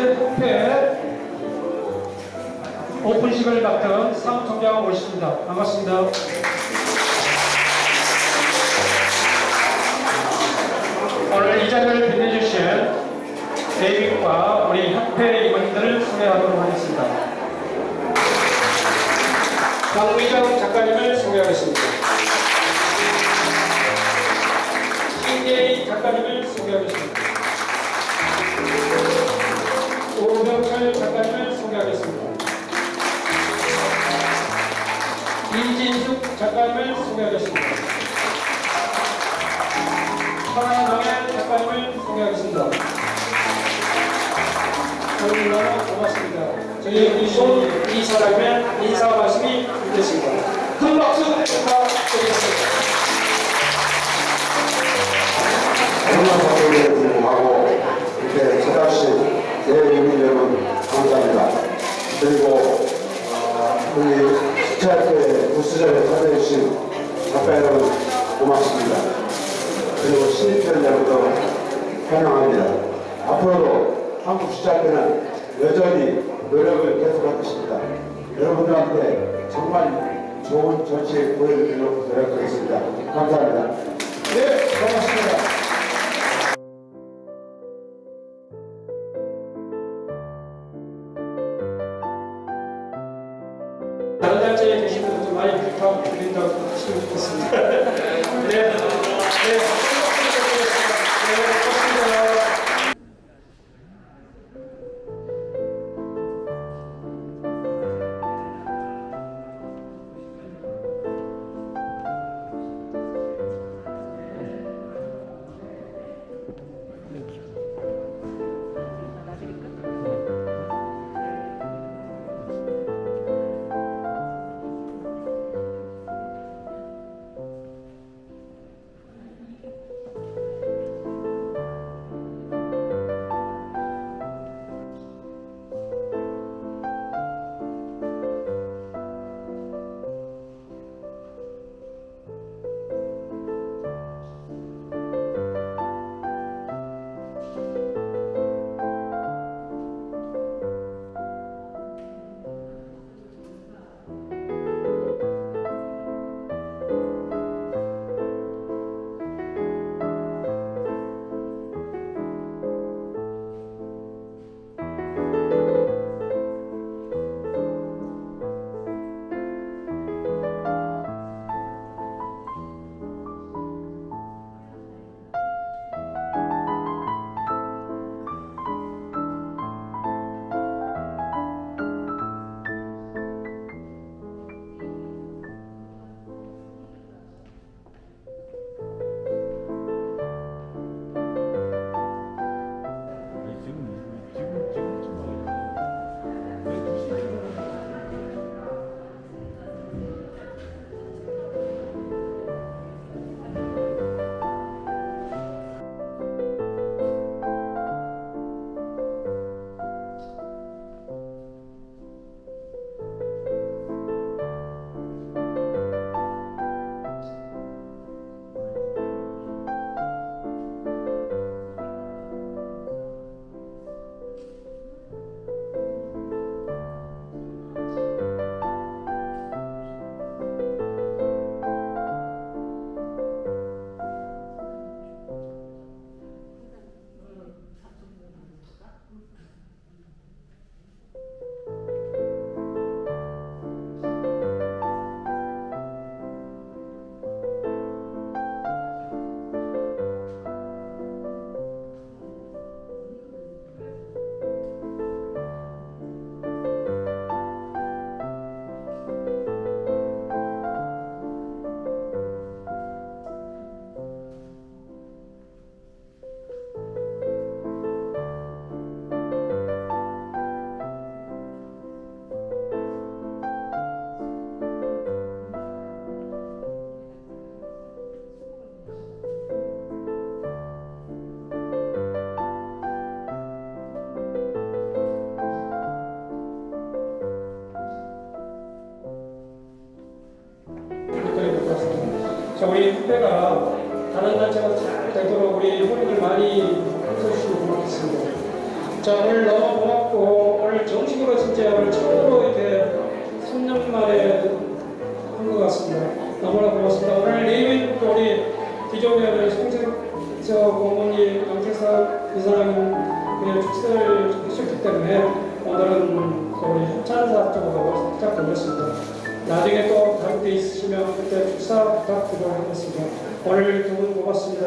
제52회 한국수체협회 오픈식을 맡은 사무총장 오셨습니다. 반갑습니다. 오늘 이 자리를 빛내주신 데이빗과 우리 협회 임원들을 소개하도록 하겠습니다. 강의정 작가님을 소개하겠습니다. 신예희 작가님을 소개하겠습니다. 작가님을 소개하겠습니다. 천하동의 작가님을 소개하겠습니다. 저희 너무 고맙습니다. 저희 우리 이 사람의 인사 말씀이 있겠습니다. 큰 박수 부탁드리겠습니다. 불구하고 이렇게 저다시 대의미 여러분 감사합니다. 그리고 어, 우리 부수전에 참여해주신 작가 여러분 고맙습니다. 그리고 신입생 여러분도 환영합니다. 앞으로도 한국 수차학회는 여전히 노력을 계속할 것입니다. 여러분들한테 정말 좋은 정치 보여드리도록 노력하겠습니다. 감사합니다. 네, 부탁드린다고 하 자, 우리 후배가 다른 단체가 잘 되도록 우리 후배들 많이 자 오늘 너무 고맙고 오늘 정식으로 진짜 오늘 처음으로 이렇게 3년 만에 한 것 같습니다. 너무나 고맙습니다. 오늘 리윈 우리 기존에 송세서 고모님, 양태사 이사장님 축사를 해주셨기 때문에 오늘은 우리 협찬사 쪽으로 살짝 돌렸습니다. 나중에 또 다른 데 있으시면 그때 축사 부탁드리도록 하겠습니다. 오늘 두 분 고맙습니다.